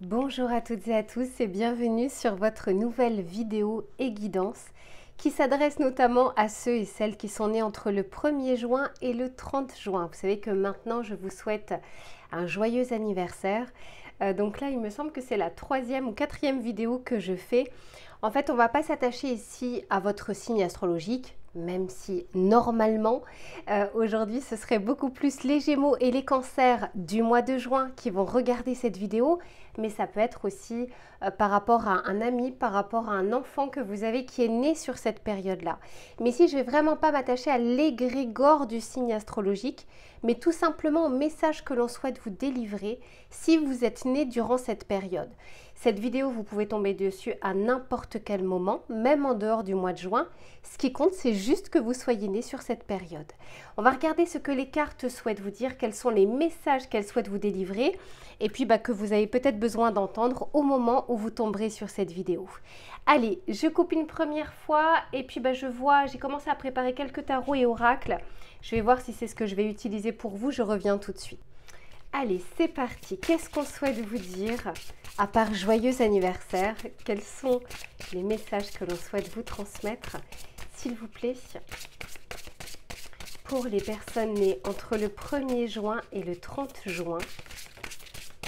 Bonjour à toutes et à tous et bienvenue sur votre nouvelle vidéo et guidance qui s'adresse notamment à ceux et celles qui sont nés entre le 1er juin et le 30 juin. Vous savez que maintenant je vous souhaite un joyeux anniversaire. Euh, donc là il me semble que c'est la troisième ou quatrième vidéo que je fais. En fait on ne va pas s'attacher ici à votre signe astrologique, même si normalement euh, aujourd'hui ce serait beaucoup plus les Gémeaux et les Cancers du mois de juin qui vont regarder cette vidéo, mais ça peut être aussi euh, par rapport à un ami, par rapport à un enfant que vous avez qui est né sur cette période-là. Mais ici je vais vraiment pas m'attacher à l'égrégore du signe astrologique, mais tout simplement au message que l'on souhaite vous délivrer si vous êtes né durant cette période. Cette vidéo, vous pouvez tomber dessus à n'importe quel moment, même en dehors du mois de juin. Ce qui compte, c'est juste que vous soyez né sur cette période. On va regarder ce que les cartes souhaitent vous dire, quels sont les messages qu'elles souhaitent vous délivrer, et puis bah, que vous avez peut-être besoin d'entendre au moment où vous tomberez sur cette vidéo. Allez, je coupe une première fois, et puis bah, je vois, j'ai commencé à préparer quelques tarots et oracles. Je vais voir si c'est ce que je vais utiliser pour vous, je reviens tout de suite. Allez, c'est parti. Qu'est-ce qu'on souhaite vous dire À part joyeux anniversaire, quels sont les messages que l'on souhaite vous transmettre? S'il vous plaît, pour les personnes nées entre le 1er juin et le 30 juin.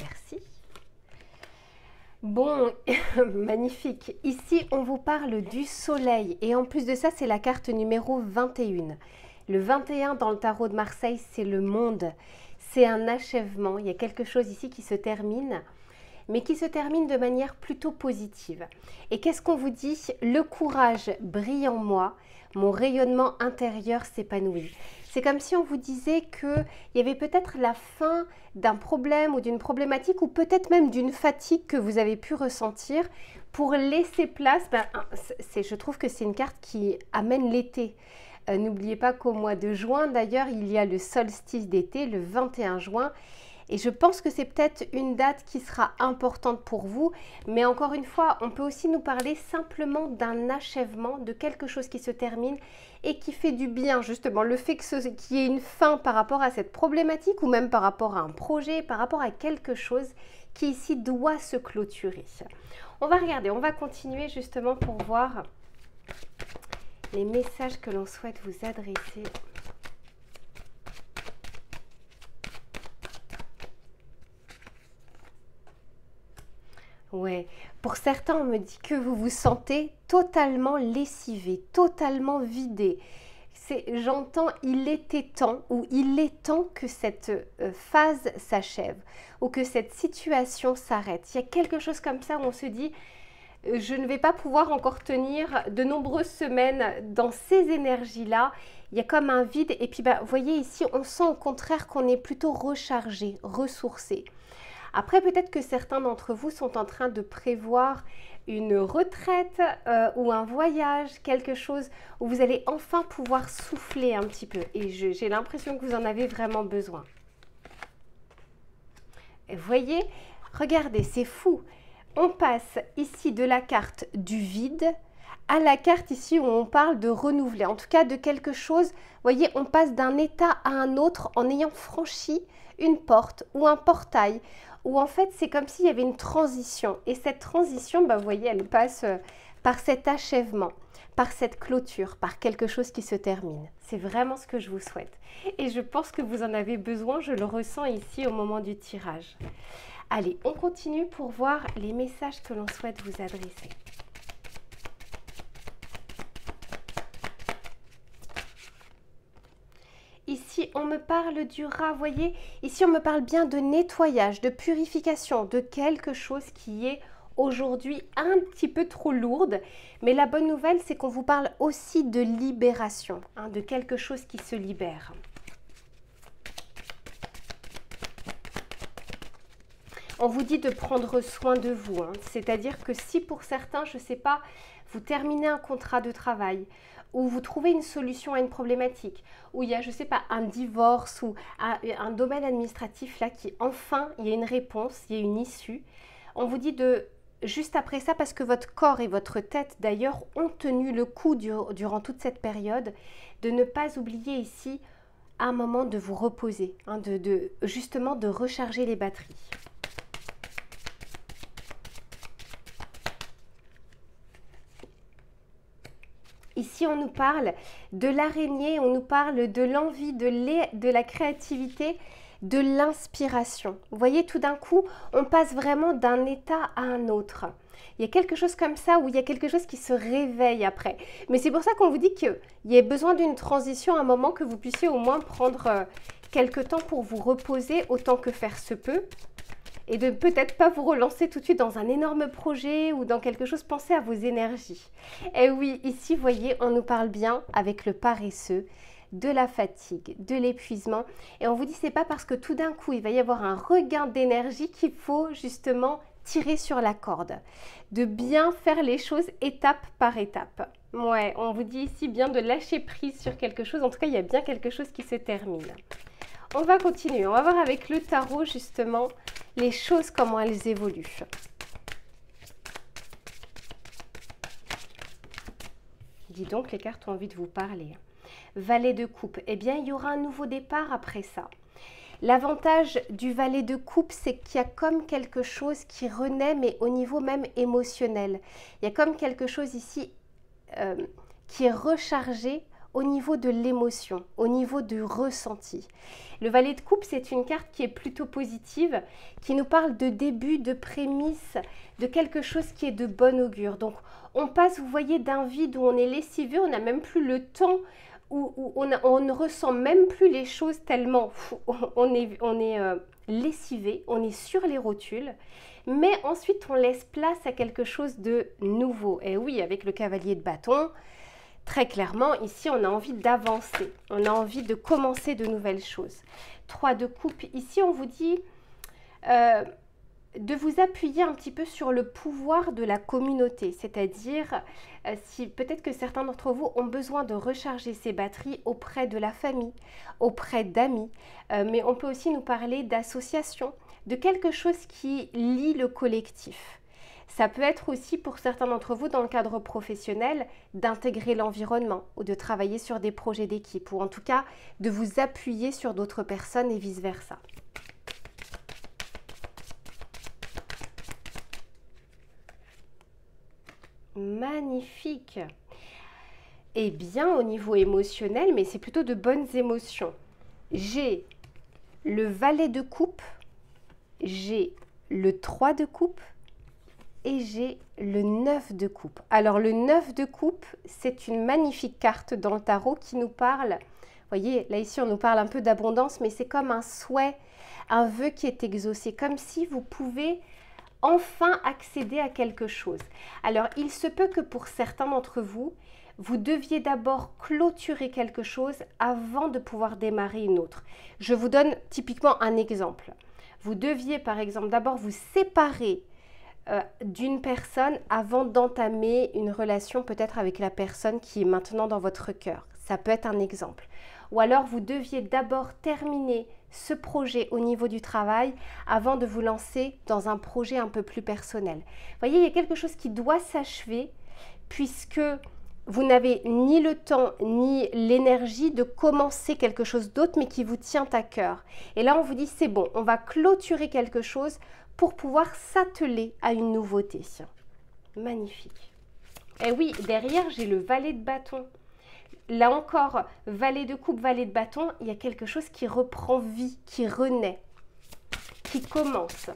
Merci. Bon, magnifique. Ici, on vous parle du soleil. Et en plus de ça, c'est la carte numéro 21. Le 21 dans le tarot de Marseille, c'est le monde c'est un achèvement, il y a quelque chose ici qui se termine, mais qui se termine de manière plutôt positive. Et qu'est-ce qu'on vous dit? Le courage brille en moi, mon rayonnement intérieur s'épanouit. C'est comme si on vous disait qu'il y avait peut-être la fin d'un problème ou d'une problématique ou peut-être même d'une fatigue que vous avez pu ressentir pour laisser place. Ben, je trouve que c'est une carte qui amène l'été. Euh, n'oubliez pas qu'au mois de juin, d'ailleurs, il y a le solstice d'été, le 21 juin. Et je pense que c'est peut-être une date qui sera importante pour vous. Mais encore une fois, on peut aussi nous parler simplement d'un achèvement, de quelque chose qui se termine et qui fait du bien, justement. Le fait qu'il y ait une fin par rapport à cette problématique ou même par rapport à un projet, par rapport à quelque chose qui ici doit se clôturer. On va regarder, on va continuer justement pour voir les messages que l'on souhaite vous adresser. Ouais, pour certains, on me dit que vous vous sentez totalement lessivé, totalement vidé. J'entends il était temps ou il est temps que cette euh, phase s'achève ou que cette situation s'arrête. Il y a quelque chose comme ça où on se dit je ne vais pas pouvoir encore tenir de nombreuses semaines dans ces énergies-là. Il y a comme un vide. Et puis, bah, vous voyez ici, on sent au contraire qu'on est plutôt rechargé, ressourcé. Après, peut-être que certains d'entre vous sont en train de prévoir une retraite euh, ou un voyage, quelque chose où vous allez enfin pouvoir souffler un petit peu. Et j'ai l'impression que vous en avez vraiment besoin. Voyez, regardez, c'est fou on passe ici de la carte du vide à la carte ici où on parle de renouveler, en tout cas de quelque chose. Vous voyez, on passe d'un état à un autre en ayant franchi une porte ou un portail, où en fait c'est comme s'il y avait une transition. Et cette transition, bah, vous voyez, elle passe euh, par cet achèvement, par cette clôture, par quelque chose qui se termine. C'est vraiment ce que je vous souhaite. Et je pense que vous en avez besoin, je le ressens ici au moment du tirage. Allez, on continue pour voir les messages que l'on souhaite vous adresser. Ici, on me parle du rat, voyez Ici, on me parle bien de nettoyage, de purification, de quelque chose qui est aujourd'hui un petit peu trop lourde. Mais la bonne nouvelle, c'est qu'on vous parle aussi de libération, hein, de quelque chose qui se libère. on vous dit de prendre soin de vous. Hein. C'est-à-dire que si pour certains, je ne sais pas, vous terminez un contrat de travail ou vous trouvez une solution à une problématique, ou il y a, je sais pas, un divorce ou un, domaine administratif là qui, enfin, il y a une réponse, il y a une issue, on vous dit de, juste après ça, parce que votre corps et votre tête d'ailleurs ont tenu le coup durant toute cette période, de ne pas oublier ici un moment de vous reposer, hein, de, justement de recharger les batteries. On nous parle de l'araignée, on nous parle de l'envie, de, de la créativité, de l'inspiration. Vous voyez, tout d'un coup, on passe vraiment d'un état à un autre. Il y a quelque chose comme ça où il y a quelque chose qui se réveille après. Mais c'est pour ça qu'on vous dit qu'il y a besoin d'une transition, un moment que vous puissiez au moins prendre euh, quelques temps pour vous reposer autant que faire se peut et de peut-être pas vous relancer tout de suite dans un énorme projet ou dans quelque chose, pensez à vos énergies. Et oui, ici, vous voyez, on nous parle bien avec le paresseux de la fatigue, de l'épuisement. Et on vous dit, c'est pas parce que tout d'un coup, il va y avoir un regain d'énergie qu'il faut justement tirer sur la corde, de bien faire les choses étape par étape. Ouais, on vous dit ici bien de lâcher prise sur quelque chose. En tout cas, il y a bien quelque chose qui se termine. On va continuer. On va voir avec le tarot justement les choses, comment elles évoluent. Dis donc, les cartes ont envie de vous parler. Valet de coupe, eh bien, il y aura un nouveau départ après ça. L'avantage du valet de coupe, c'est qu'il y a comme quelque chose qui renaît, mais au niveau même émotionnel. Il y a comme quelque chose ici euh, qui est rechargé au niveau de l'émotion, au niveau du ressenti. Le valet de coupe, c'est une carte qui est plutôt positive, qui nous parle de début, de prémisse, de quelque chose qui est de bon augure. Donc on passe, vous voyez, d'un vide où on est lessivé, on n'a même plus le temps, où, on, ne ressent même plus les choses tellement on est, on est euh, lessivé, on est sur les rotules. Mais ensuite, on laisse place à quelque chose de nouveau. Et oui, avec le cavalier de bâton, Très clairement, ici, on a envie d'avancer. On a envie de commencer de nouvelles choses. 3 de coupe. Ici, on vous dit euh, de vous appuyer un petit peu sur le pouvoir de la communauté. C'est-à-dire, euh, si peut-être que certains d'entre vous ont besoin de recharger ces batteries auprès de la famille, auprès d'amis. Euh, mais on peut aussi nous parler d'associations, de quelque chose qui lie le collectif. Ça peut être aussi pour certains d'entre vous dans le cadre professionnel d'intégrer l'environnement ou de travailler sur des projets d'équipe ou en tout cas de vous appuyer sur d'autres personnes et vice-versa. Magnifique. Eh bien, au niveau émotionnel, mais c'est plutôt de bonnes émotions. J'ai le valet de coupe, j'ai le 3 de coupe, et j'ai le 9 de coupe. Alors le 9 de coupe, c'est une magnifique carte dans le tarot qui nous parle, voyez, là ici on nous parle un peu d'abondance, mais c'est comme un souhait, un vœu qui est exaucé, comme si vous pouvez enfin accéder à quelque chose. Alors il se peut que pour certains d'entre vous, vous deviez d'abord clôturer quelque chose avant de pouvoir démarrer une autre. Je vous donne typiquement un exemple. Vous deviez par exemple d'abord vous séparer euh, d'une personne avant d'entamer une relation peut-être avec la personne qui est maintenant dans votre cœur. Ça peut être un exemple. Ou alors vous deviez d'abord terminer ce projet au niveau du travail avant de vous lancer dans un projet un peu plus personnel. Vous voyez, il y a quelque chose qui doit s'achever puisque vous n'avez ni le temps ni l'énergie de commencer quelque chose d'autre mais qui vous tient à cœur. Et là, on vous dit, c'est bon, on va clôturer quelque chose pour pouvoir s'atteler à une nouveauté. Magnifique. Et eh oui, derrière, j'ai le valet de bâton. Là encore, valet de coupe, valet de bâton, il y a quelque chose qui reprend vie, qui renaît, qui commence.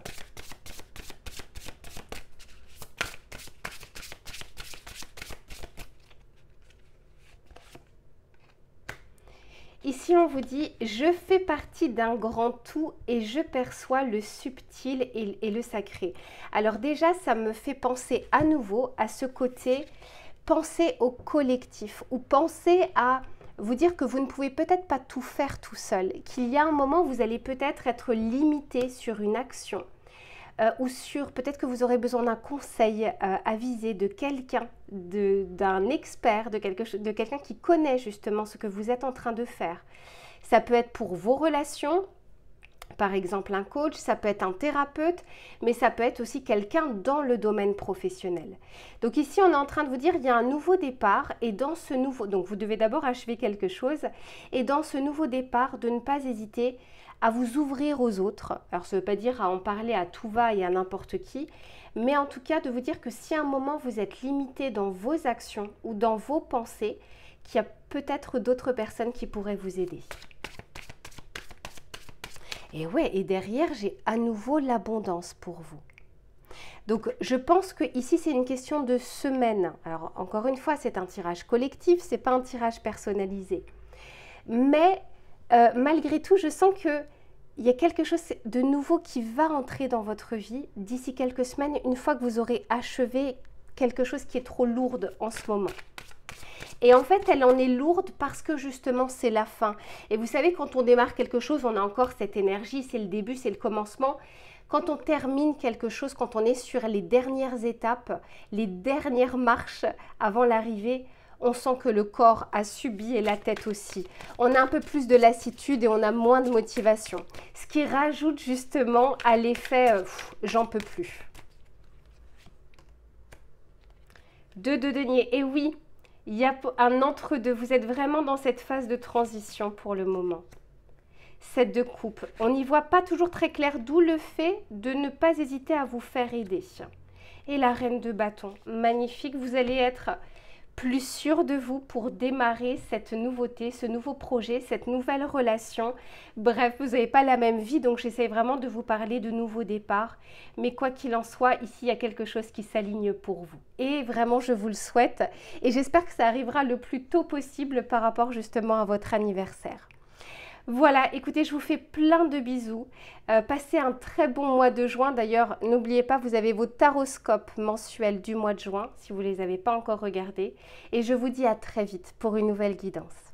Ici, vous dit, je fais partie d'un grand tout et je perçois le subtil et, le sacré. Alors déjà, ça me fait penser à nouveau à ce côté, penser au collectif ou penser à vous dire que vous ne pouvez peut-être pas tout faire tout seul, qu'il y a un moment où vous allez peut-être être limité sur une action euh, ou sur peut-être que vous aurez besoin d'un conseil euh, avisé de quelqu'un, d'un expert, de, de quelqu'un qui connaît justement ce que vous êtes en train de faire. Ça peut être pour vos relations, par exemple un coach, ça peut être un thérapeute, mais ça peut être aussi quelqu'un dans le domaine professionnel. Donc ici, on est en train de vous dire, il y a un nouveau départ et dans ce nouveau, donc vous devez d'abord achever quelque chose et dans ce nouveau départ, de ne pas hésiter à vous ouvrir aux autres. Alors ça ne veut pas dire à en parler à tout va et à n'importe qui, mais en tout cas de vous dire que si à un moment vous êtes limité dans vos actions ou dans vos pensées, qu'il y a peut-être d'autres personnes qui pourraient vous aider. Et ouais, et derrière, j'ai à nouveau l'abondance pour vous. Donc je pense que ici c'est une question de semaine. Alors encore une fois, c'est un tirage collectif, c'est pas un tirage personnalisé. Mais euh, malgré tout, je sens que il y a quelque chose de nouveau qui va entrer dans votre vie d'ici quelques semaines, une fois que vous aurez achevé quelque chose qui est trop lourde en ce moment. Et en fait, elle en est lourde parce que justement, c'est la fin. Et vous savez, quand on démarre quelque chose, on a encore cette énergie, c'est le début, c'est le commencement. Quand on termine quelque chose, quand on est sur les dernières étapes, les dernières marches avant l'arrivée, on sent que le corps a subi et la tête aussi. On a un peu plus de lassitude et on a moins de motivation. Ce qui rajoute justement à l'effet euh, j'en peux plus. Deux de denier. Et oui, il y a un entre-deux. Vous êtes vraiment dans cette phase de transition pour le moment. Cette de coupe. On n'y voit pas toujours très clair, d'où le fait de ne pas hésiter à vous faire aider. Et la reine de bâton. Magnifique. Vous allez être plus sûr de vous pour démarrer cette nouveauté, ce nouveau projet, cette nouvelle relation. Bref, vous n'avez pas la même vie, donc j'essaie vraiment de vous parler de nouveaux départs. Mais quoi qu'il en soit, ici, il y a quelque chose qui s'aligne pour vous. Et vraiment, je vous le souhaite. Et j'espère que ça arrivera le plus tôt possible par rapport justement à votre anniversaire. Voilà, écoutez, je vous fais plein de bisous. Euh, passez un très bon mois de juin. D'ailleurs, n'oubliez pas, vous avez vos taroscopes mensuels du mois de juin, si vous ne les avez pas encore regardés. Et je vous dis à très vite pour une nouvelle guidance.